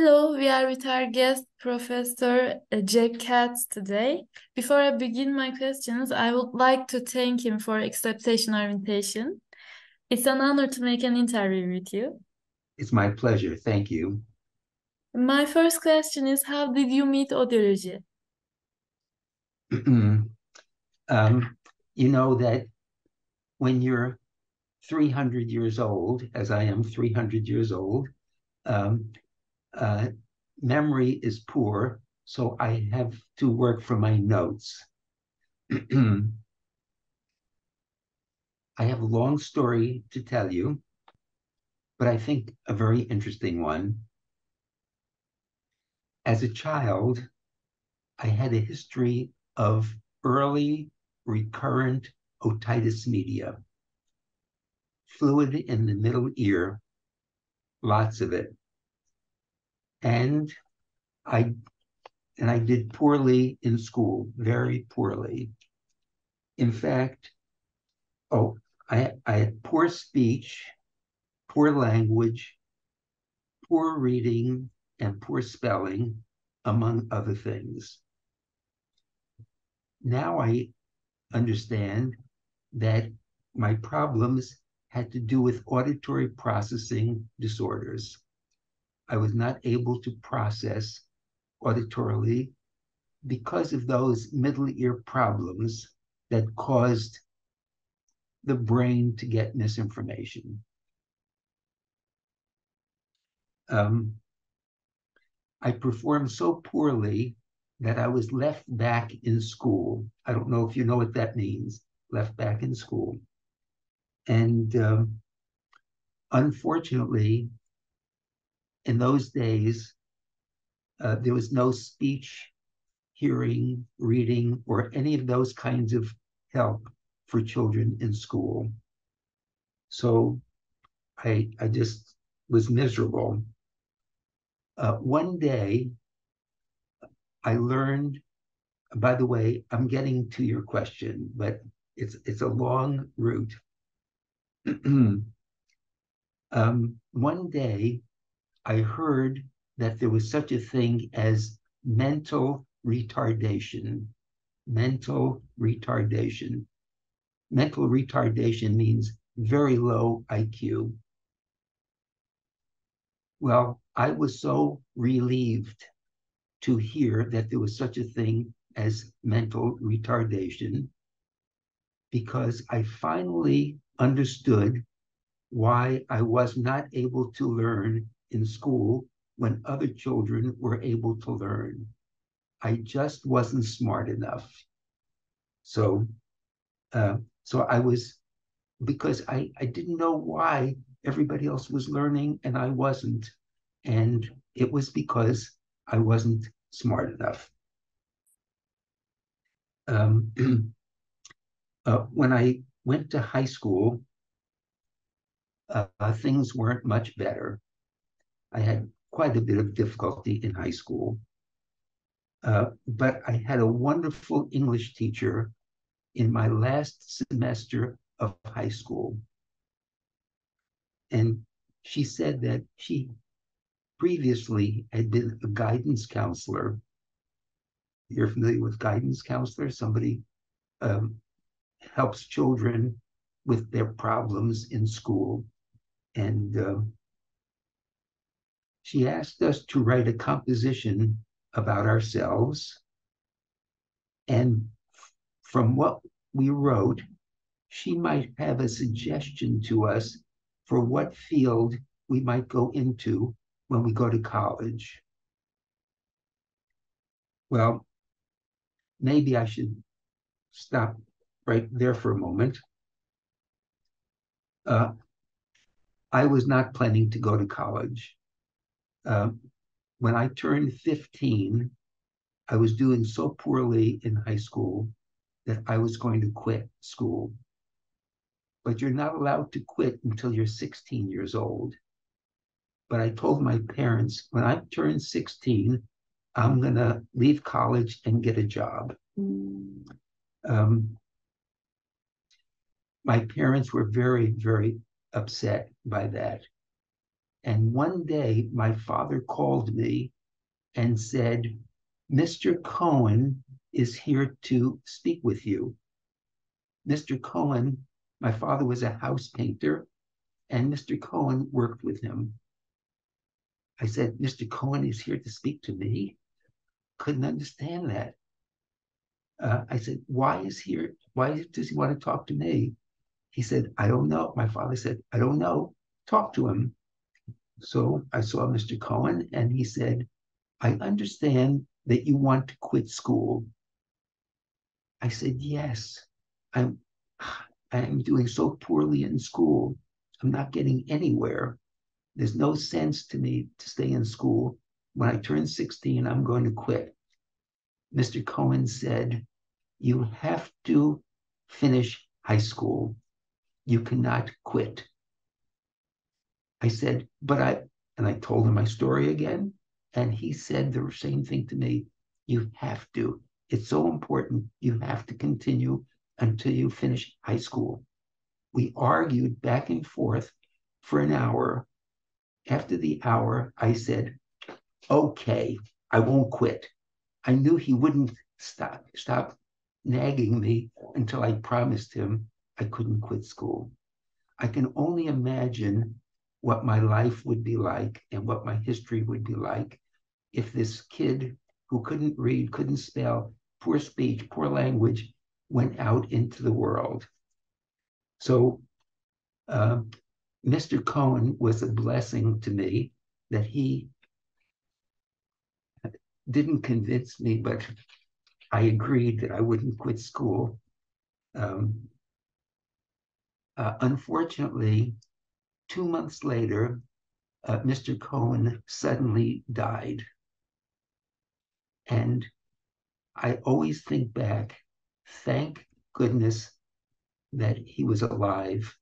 Hello, we are with our guest, Professor uh, Jack Katz today. Before I begin my questions, I would like to thank him for accepting our invitation. It's an honor to make an interview with you. It's my pleasure. Thank you. My first question is, how did you meet audiology? um, you know that when you're 300 years old, as I am 300 years old, um, uh, memory is poor, so I have to work from my notes. I have a long story to tell you, but I think a very interesting one. As a child, I had a history of early recurrent otitis media, fluid in the middle ear, lots of it and I and I did poorly in school, very poorly. In fact, oh, I, I had poor speech, poor language, poor reading, and poor spelling, among other things. Now I understand that my problems had to do with auditory processing disorders. I was not able to process auditorily because of those middle ear problems that caused the brain to get misinformation. Um, I performed so poorly that I was left back in school. I don't know if you know what that means, left back in school. And um, unfortunately, in those days, uh, there was no speech, hearing, reading, or any of those kinds of help for children in school. So I, I just was miserable. Uh, one day, I learned, by the way, I'm getting to your question, but it's, it's a long route. um, one day, I heard that there was such a thing as mental retardation. Mental retardation. Mental retardation means very low IQ. Well, I was so relieved to hear that there was such a thing as mental retardation because I finally understood why I was not able to learn in school when other children were able to learn. I just wasn't smart enough. So, uh, so I was because I I didn't know why everybody else was learning and I wasn't, and it was because I wasn't smart enough. Um, uh, when I went to high school, uh, things weren't much better. I had quite a bit of difficulty in high school. Uh, but I had a wonderful English teacher in my last semester of high school. And she said that she previously had been a guidance counselor. You're familiar with guidance counselor? Somebody um, helps children with their problems in school. And uh, she asked us to write a composition about ourselves. And from what we wrote, she might have a suggestion to us for what field we might go into when we go to college. Well, maybe I should stop right there for a moment. Uh, I was not planning to go to college. Uh, when I turned 15, I was doing so poorly in high school that I was going to quit school. But you're not allowed to quit until you're 16 years old. But I told my parents when I turn 16, I'm going to leave college and get a job. Mm. Um, my parents were very, very upset by that. And one day, my father called me and said, Mr. Cohen is here to speak with you. Mr. Cohen, my father was a house painter, and Mr. Cohen worked with him. I said, Mr. Cohen is here to speak to me. Couldn't understand that. Uh, I said, why is here? Why does he want to talk to me? He said, I don't know. My father said, I don't know. Talk to him. So I saw Mr. Cohen and he said, I understand that you want to quit school. I said, yes, I'm, I'm doing so poorly in school. I'm not getting anywhere. There's no sense to me to stay in school. When I turn 16, I'm going to quit. Mr. Cohen said, You have to finish high school. You cannot quit. I said, But I, and I told him my story again. And he said the same thing to me. You have to. It's so important. You have to continue until you finish high school. We argued back and forth for an hour. After the hour, I said, okay, I won't quit. I knew he wouldn't stop, stop nagging me until I promised him I couldn't quit school. I can only imagine what my life would be like and what my history would be like if this kid who couldn't read, couldn't spell, poor speech, poor language, went out into the world. So uh, Mr. Cohen was a blessing to me that he didn't convince me, but I agreed that I wouldn't quit school. Um, uh, unfortunately, two months later, uh, Mr. Cohen suddenly died. And I always think back, thank goodness that he was alive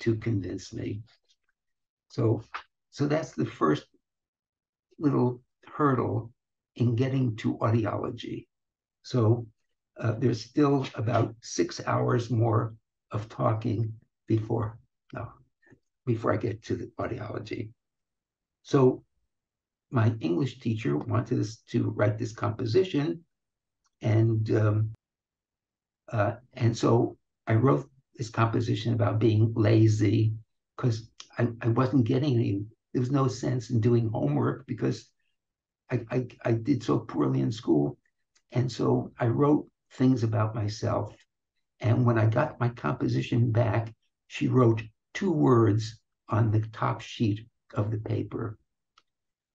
to convince me. So, so that's the first little hurdle in getting to audiology. So uh, there's still about six hours more of talking before no, before I get to the audiology. So my English teacher wanted us to write this composition, and um, uh, and so I wrote this composition about being lazy because I, I wasn't getting any. There was no sense in doing homework because I, I, I did so poorly in school. And so I wrote things about myself. And when I got my composition back, she wrote two words on the top sheet of the paper.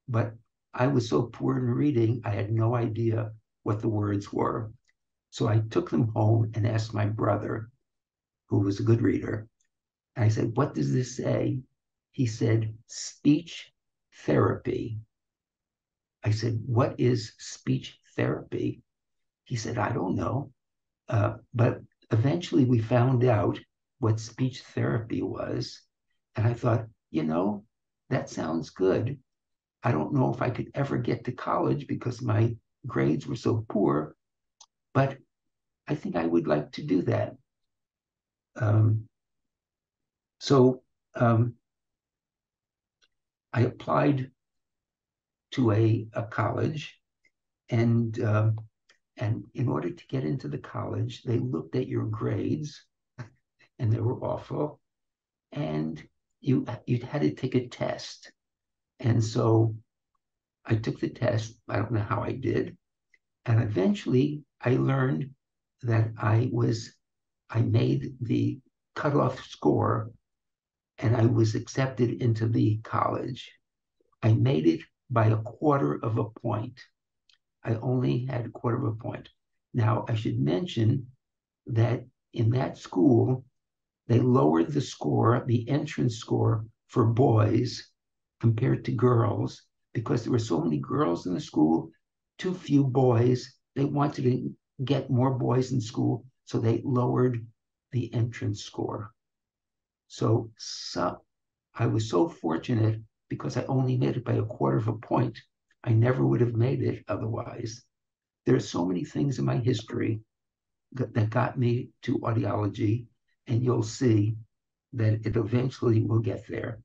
But I was so poor in reading, I had no idea what the words were. So I took them home and asked my brother, who was a good reader. I said, What does this say? He said, Speech therapy. I said, What is speech therapy? He said, I don't know. Uh, but eventually we found out what speech therapy was. And I thought, you know, that sounds good. I don't know if I could ever get to college because my grades were so poor, but I think I would like to do that. Um, so um, I applied to a, a college, and uh, and in order to get into the college, they looked at your grades, and they were awful, and you you had to take a test, and so I took the test. I don't know how I did, and eventually I learned that I was I made the cutoff score and I was accepted into the college. I made it by a quarter of a point. I only had a quarter of a point. Now, I should mention that in that school, they lowered the score, the entrance score for boys compared to girls, because there were so many girls in the school, too few boys. They wanted to get more boys in school, so they lowered the entrance score. So, so I was so fortunate because I only made it by a quarter of a point. I never would have made it otherwise. There are so many things in my history that, that got me to audiology, and you'll see that it eventually will get there.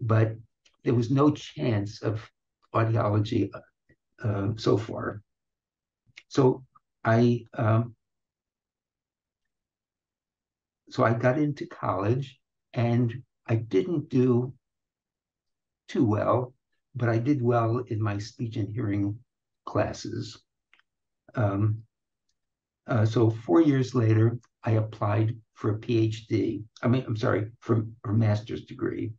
But there was no chance of audiology uh, so far. So I um, so I got into college and I didn't do too well, but I did well in my speech and hearing classes. Um, uh, so four years later, I applied for a PhD. I mean, I'm sorry, for a master's degree.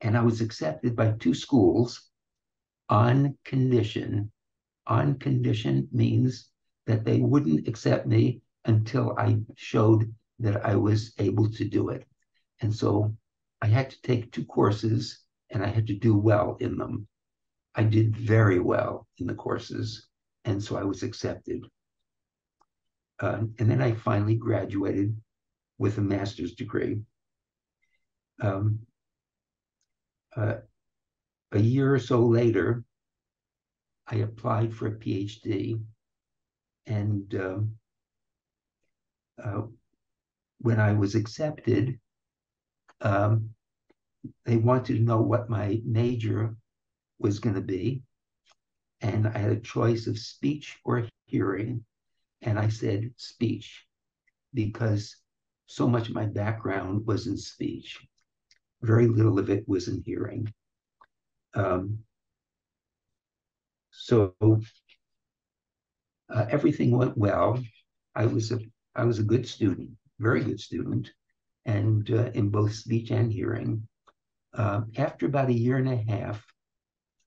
And I was accepted by two schools on condition. On condition means that they wouldn't accept me until I showed that I was able to do it. And so I had to take two courses and I had to do well in them. I did very well in the courses, and so I was accepted. Uh, and then I finally graduated with a master's degree. Um, uh, a year or so later, I applied for a PhD, and um, uh, when I was accepted, um, they wanted to know what my major was going to be. And I had a choice of speech or hearing. And I said speech because so much of my background was in speech. Very little of it was in hearing. Um, so uh, everything went well. I was a I was a good student, very good student, and uh, in both speech and hearing. Uh, after about a year and a half,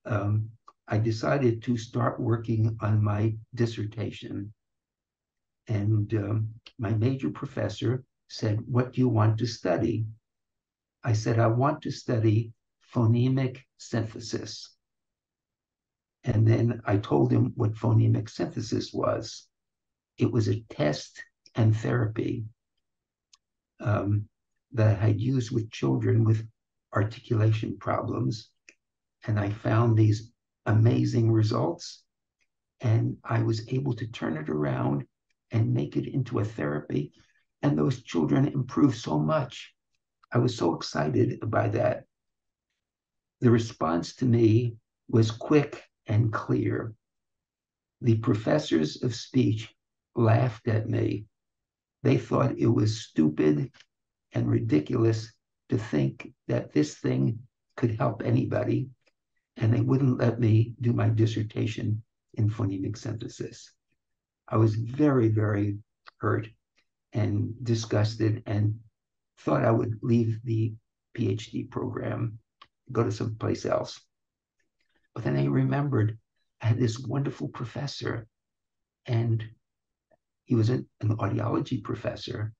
um, I decided to start working on my dissertation. And um, my major professor said, What do you want to study? I said, I want to study phonemic synthesis. And then I told him what phonemic synthesis was. It was a test and therapy um, that I had used with children with articulation problems. And I found these amazing results. And I was able to turn it around and make it into a therapy. And those children improved so much. I was so excited by that. The response to me was quick and clear. The professors of speech laughed at me. They thought it was stupid and ridiculous to think that this thing could help anybody, and they wouldn't let me do my dissertation in phonemic synthesis. I was very, very hurt and disgusted and thought I would leave the PhD program, go to someplace else. But then I remembered I had this wonderful professor, and he was an, an audiology professor,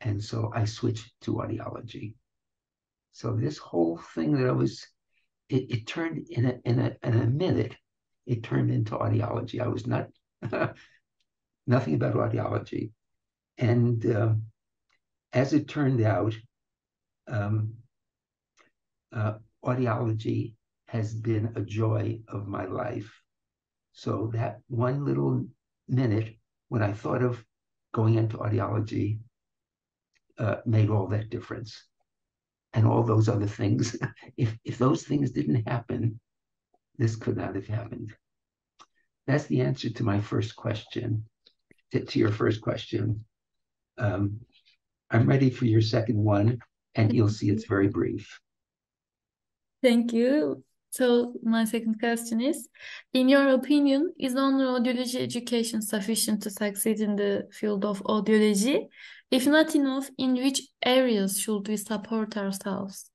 and so I switched to audiology. So this whole thing that I was, it, it turned in a, in a in a minute, it turned into audiology. I was not nothing about audiology, and uh, as it turned out, um, uh, audiology has been a joy of my life. So that one little minute when I thought of going into audiology uh, made all that difference. And all those other things, if, if those things didn't happen, this could not have happened. That's the answer to my first question, to, to your first question. Um, I'm ready for your second one, and you'll see it's very brief. Thank you. So my second question is, in your opinion, is only audiology education sufficient to succeed in the field of audiology? If not enough, in which areas should we support ourselves?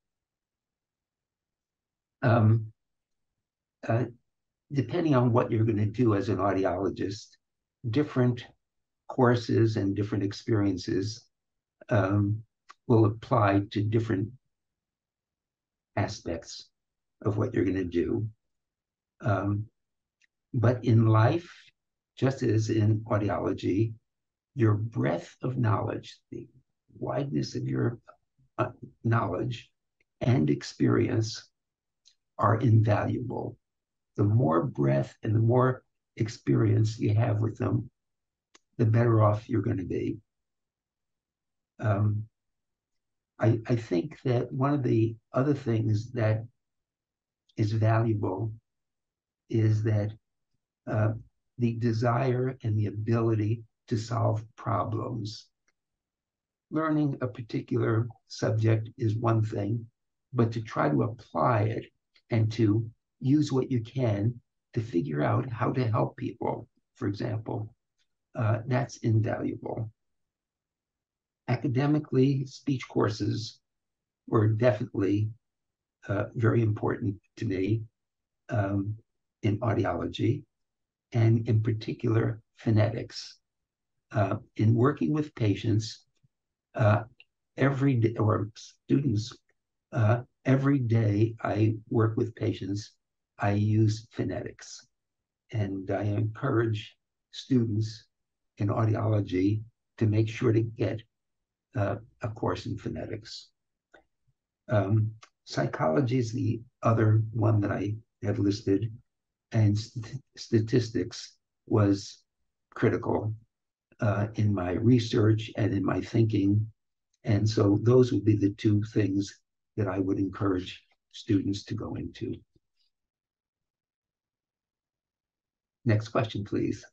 Um, uh, depending on what you're going to do as an audiologist, different courses and different experiences um, will apply to different aspects of what you're going to do. Um, but in life, just as in audiology, your breadth of knowledge, the wideness of your uh, knowledge and experience are invaluable. The more breath and the more experience you have with them, the better off you're going to be. Um, I, I think that one of the other things that is valuable is that uh, the desire and the ability to solve problems. Learning a particular subject is one thing, but to try to apply it and to use what you can to figure out how to help people, for example, uh, that's invaluable. Academically, speech courses were definitely uh, very important to me um, in audiology and in particular phonetics. Uh, in working with patients, uh, every day, or students, uh, every day I work with patients, I use phonetics. And I encourage students in audiology to make sure to get uh, a course in phonetics. Um, psychology is the other one that I have listed, and st- statistics was critical uh, in my research and in my thinking. And so those would be the two things that I would encourage students to go into. Next question, please.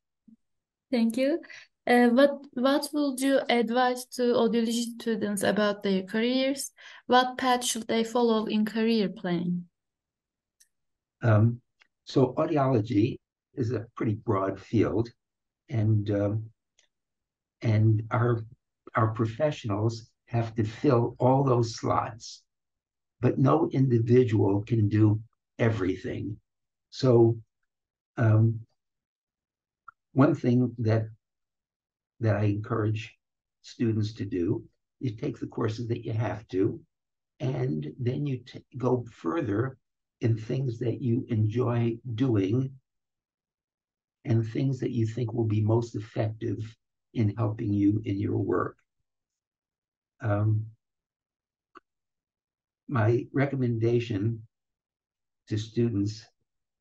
Thank you. Uh, what what would you advise to audiology students about their careers? What path should they follow in career planning? Um, so audiology is a pretty broad field, and um, and our our professionals have to fill all those slots, but no individual can do everything. So um, one thing that that I encourage students to do is take the courses that you have to, and then you t- go further in things that you enjoy doing and things that you think will be most effective in helping you in your work. Um, my recommendation to students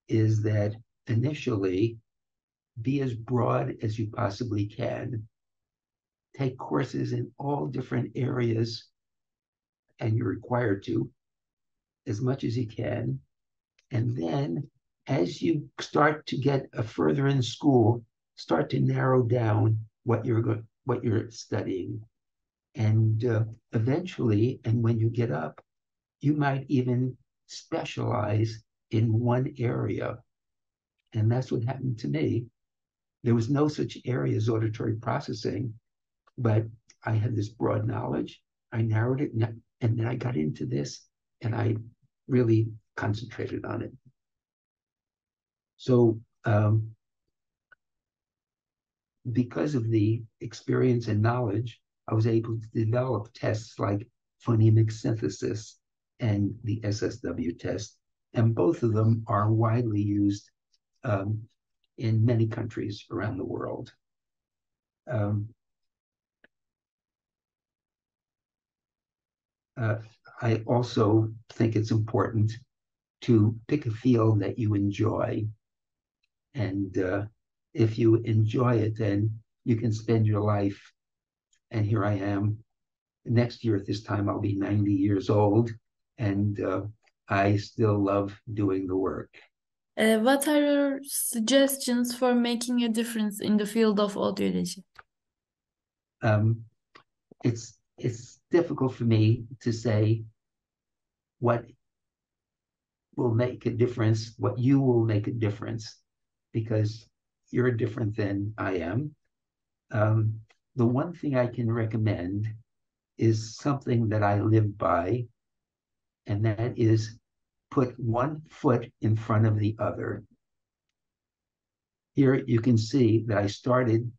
is that initially be as broad as you possibly can. Take courses in all different areas, and you're required to, as much as you can. And then, as you start to get a further in school, start to narrow down what you're go- what you're studying, and uh, eventually, and when you get up, you might even specialize in one area. And that's what happened to me. There was no such area as auditory processing, but I had this broad knowledge. I narrowed it, and then I got into this, and I really concentrated on it. So, um, because of the experience and knowledge, I was able to develop tests like phonemic synthesis and the SSW test. And both of them are widely used um, in many countries around the world. Um, uh, I also think it's important to pick a field that you enjoy. And uh, if you enjoy it, then you can spend your life. And here I am. Next year at this time, I'll be 90 years old, and uh, I still love doing the work. Uh, what are your suggestions for making a difference in the field of audiology? Um, it's it's difficult for me to say what will make a difference, what you will make a difference, because you're different than I am. Um, the one thing I can recommend is something that I live by, and that is put one foot in front of the other. Here you can see that I started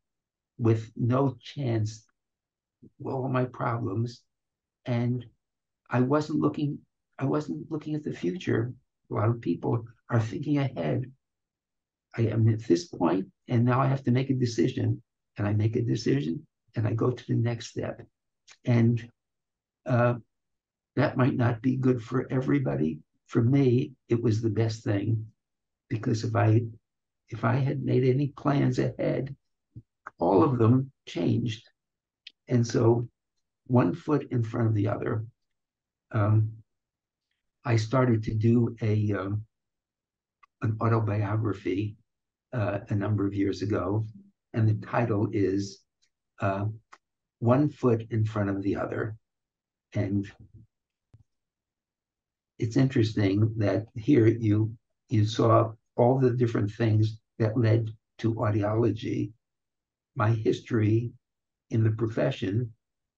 with no chance, all my problems, and I wasn't looking. I wasn't looking at the future. A lot of people are thinking ahead. I am at this point, and now I have to make a decision. And I make a decision, and I go to the next step. And uh, that might not be good for everybody. For me, it was the best thing because if I if I had made any plans ahead, all of them changed. And so one foot in front of the other um, I started to do a um, an autobiography uh, a number of years ago, and the title is uh, "One Foot in Front of the Other," and it's interesting that here you you saw all the different things that led to audiology. My history in the profession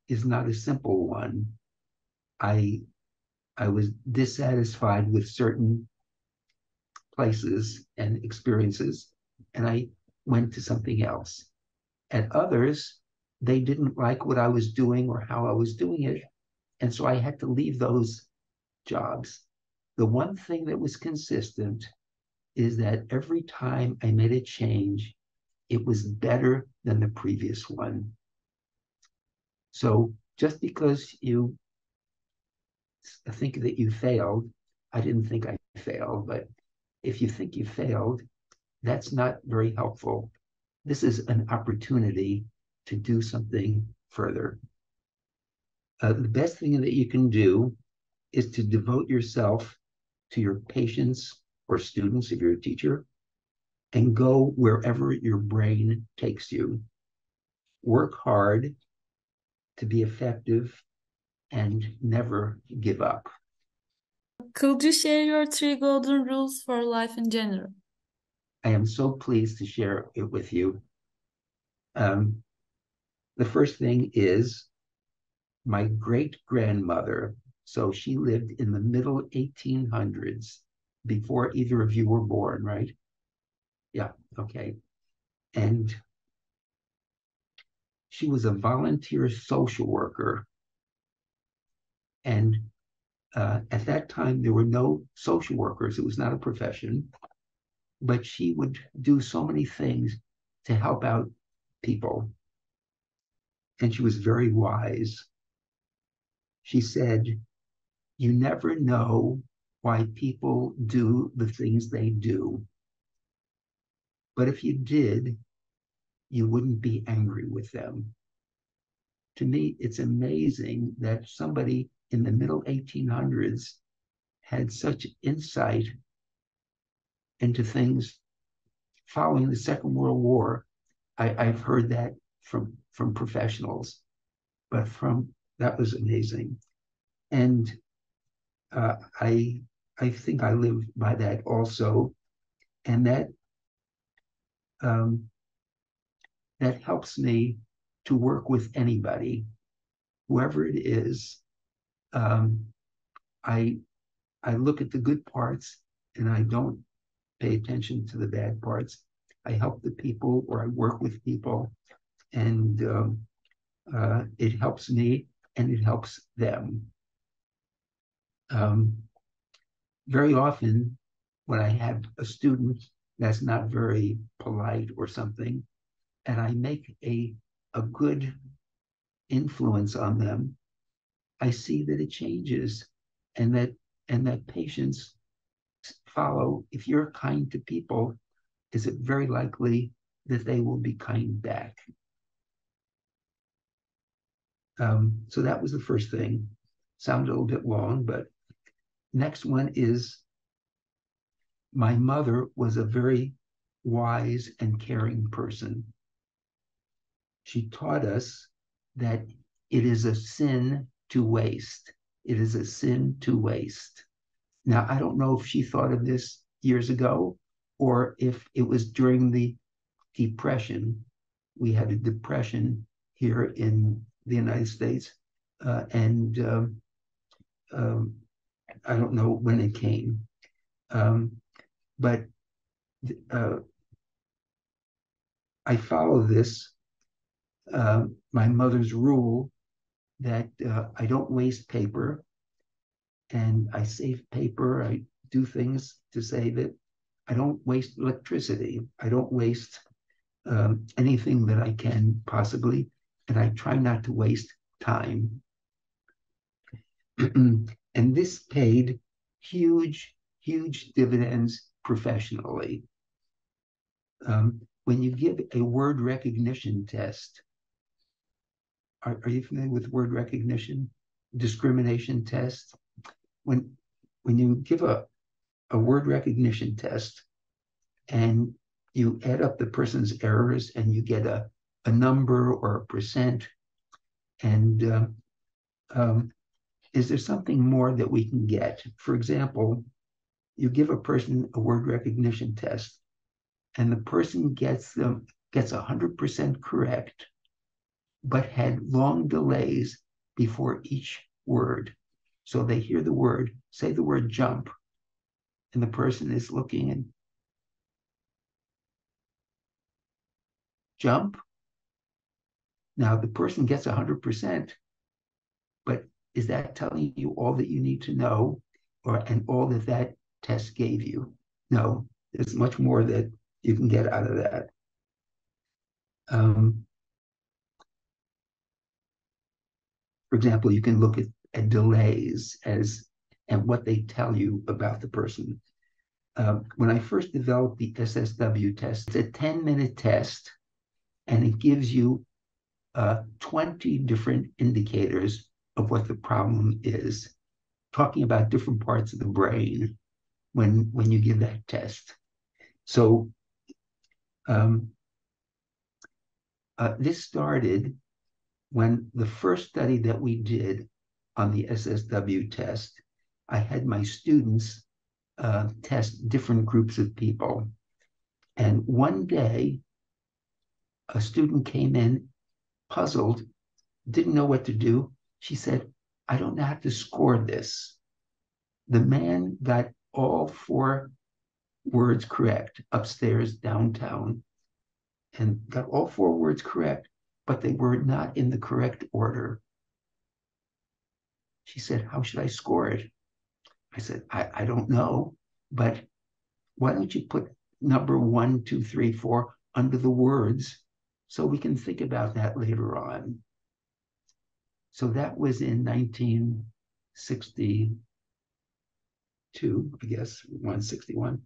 is not a simple one. I I was dissatisfied with certain places and experiences, and I went to something else. At others, they didn't like what I was doing or how I was doing it. And so I had to leave those jobs. The one thing that was consistent is that every time I made a change, it was better than the previous one. So just because you think that you failed, I didn't think I failed, but if you think you failed, that's not very helpful. This is an opportunity to do something further. Uh, the best thing that you can do is to devote yourself to your patients or students if you're a teacher and go wherever your brain takes you. Work hard to be effective and never give up. Could you share your three golden rules for life in general? I am so pleased to share it with you. Um, the first thing is my great grandmother. So she lived in the middle 1800s before either of you were born, right? Yeah, okay. And she was a volunteer social worker. And uh, at that time, there were no social workers, it was not a profession. But she would do so many things to help out people. And she was very wise. She said, You never know why people do the things they do. But if you did, you wouldn't be angry with them. To me, it's amazing that somebody in the middle 1800s had such insight into things following the Second World War. I, have heard that from from professionals, but from that was amazing, and uh, I I think I live by that also, and that um, that helps me to work with anybody, whoever it is. Um, I I look at the good parts and I don't pay attention to the bad parts. I help the people or I work with people, and um, uh, it helps me and it helps them. Um, very often, when I have a student that's not very polite or something, and I make a, a good influence on them, I see that it changes and that and that patients follow. If you're kind to people, is it very likely that they will be kind back? Um, so that was the first thing. Sounded a little bit long, but next one is my mother was a very wise and caring person. She taught us that it is a sin to waste. It is a sin to waste. Now, I don't know if she thought of this years ago or if it was during the Depression. We had a depression here in the United States, uh, and um, um, I don't know when it came. Um, but uh, I follow this, uh, my mother's rule that uh, I don't waste paper and I save paper. I do things to save it. I don't waste electricity. I don't waste um, anything that I can possibly, and I try not to waste time. and this paid huge, huge dividends professionally. Um, when you give a word recognition test, are, are you familiar with word recognition? Discrimination test? when when you give a, a word recognition test and you add up the person's errors and you get a, a number or a percent. And um, um, is there something more that we can get? For example, you give a person a word recognition test and the person gets them gets 100% correct but had long delays before each word so they hear the word say the word jump and the person is looking and jump now the person gets 100% but is that telling you all that you need to know or and all that that test gave you. No, there's much more that you can get out of that. Um, for example, you can look at, at delays as and what they tell you about the person. Um, when I first developed the SSW test, it's a 10 minute test and it gives you uh, 20 different indicators of what the problem is, talking about different parts of the brain when when you give that test. So um, uh, this started when the first study that we did on the SSW test, I had my students uh, test different groups of people. And one day, a student came in puzzled, didn't know what to do. She said, I don't know how to score this. The man got all four words correct upstairs, downtown, and got all four words correct, but they were not in the correct order. She said, How should I score it? I said, I, I don't know, but why don't you put number one, two, three, four under the words so we can think about that later on? So that was in 1962, I guess, 161.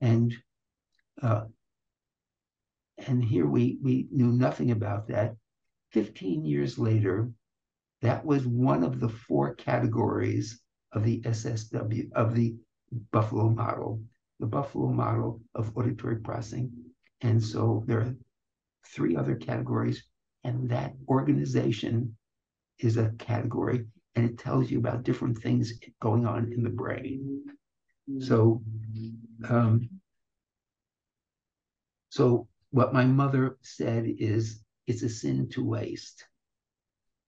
And uh, and here we we knew nothing about that. 15 years later, that was one of the four categories of the SSW of the Buffalo model, the Buffalo model of auditory processing. And so there are three other categories, and that organization is a category and it tells you about different things going on in the brain. So, um, so what my mother said is, it's a sin to waste.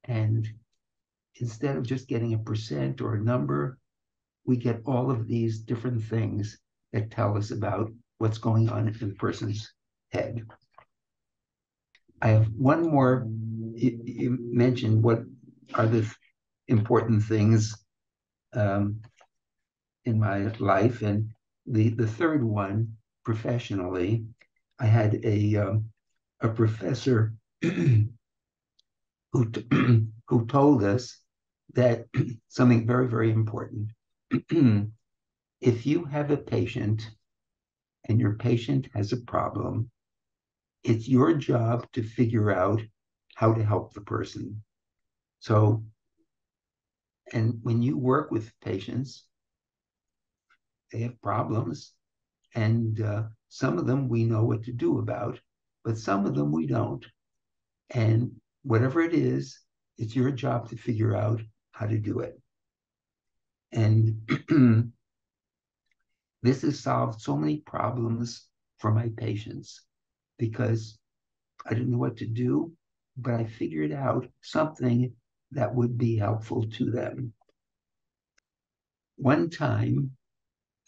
And instead of just getting a percent or a number, we get all of these different things that tell us about what's going on in the person's head. I have one more. You, mentioned what are the important things um, in my life. And the, the third one, professionally, I had a, um, a professor who, who told us that something very, very important. if you have a patient and your patient has a problem, it's your job to figure out how to help the person. So and when you work with patients, they have problems, and uh, some of them we know what to do about, but some of them we don't. And whatever it is, it's your job to figure out how to do it. And this has solved so many problems for my patients because I didn't know what to do, but I figured out something that would be helpful to them. One time,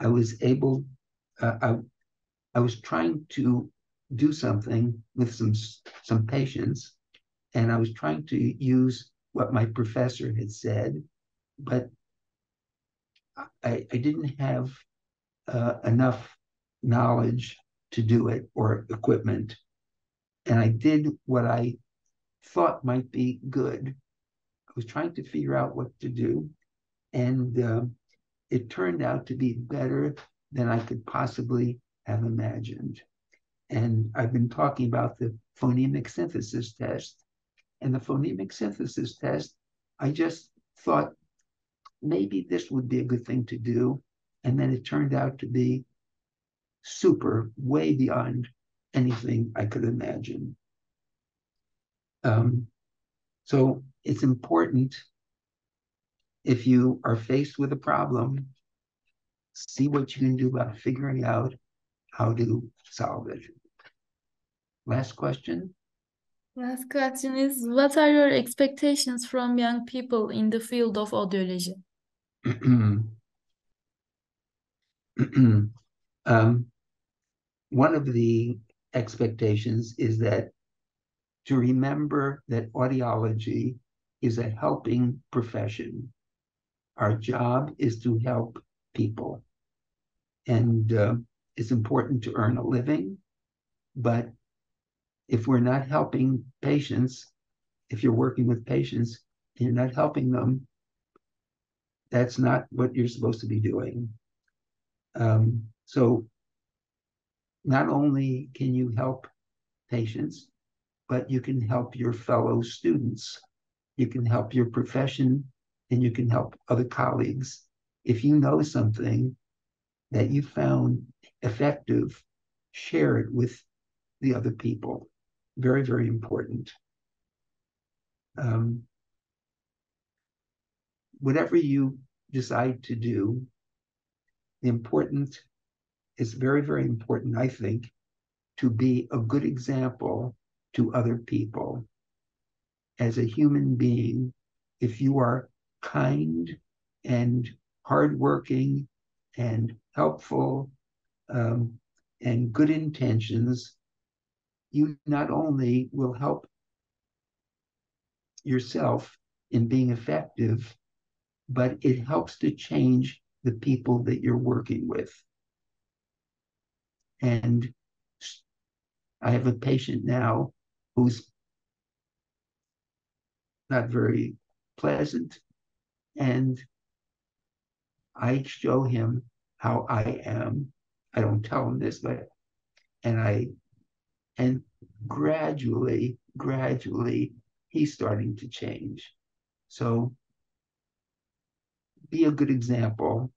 I was able, uh, I, I was trying to do something with some some patients, and I was trying to use what my professor had said, but I, I didn't have uh, enough knowledge to do it or equipment. And I did what I thought might be good, was trying to figure out what to do, and uh, it turned out to be better than I could possibly have imagined. And I've been talking about the phonemic synthesis test. And the phonemic synthesis test, I just thought maybe this would be a good thing to do. And then it turned out to be super, way beyond anything I could imagine. Um, so it's important if you are faced with a problem, see what you can do about figuring out how to solve it. Last question. Last question is What are your expectations from young people in the field of audiology? um, one of the expectations is that to remember that audiology is a helping profession. Our job is to help people. And uh, it's important to earn a living, but if we're not helping patients, if you're working with patients and you're not helping them, that's not what you're supposed to be doing. Um, so not only can you help patients, but you can help your fellow students. You can help your profession and you can help other colleagues. If you know something that you found effective, share it with the other people very, very important. Um, whatever you decide to do, the important is very, very important, I think, to be a good example to other people. As a human being, if you are kind and hardworking and helpful um, and good intentions, you not only will help yourself in being effective, but it helps to change the people that you're working with. And I have a patient now who's not very pleasant. And I show him how I am. I don't tell him this, but, and I and gradually, gradually, he's starting to change. So be a good example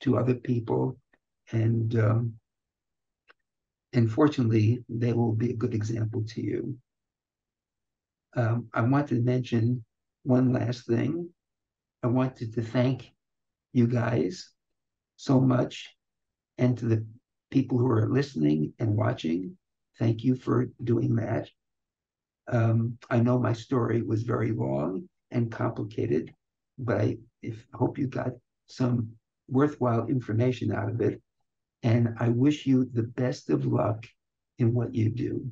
to other people. And um, and fortunately, they will be a good example to you. Um, I want to mention one last thing. I wanted to thank you guys so much and to the people who are listening and watching. Thank you for doing that. Um, I know my story was very long and complicated, but I if, hope you got some worthwhile information out of it. And I wish you the best of luck in what you do.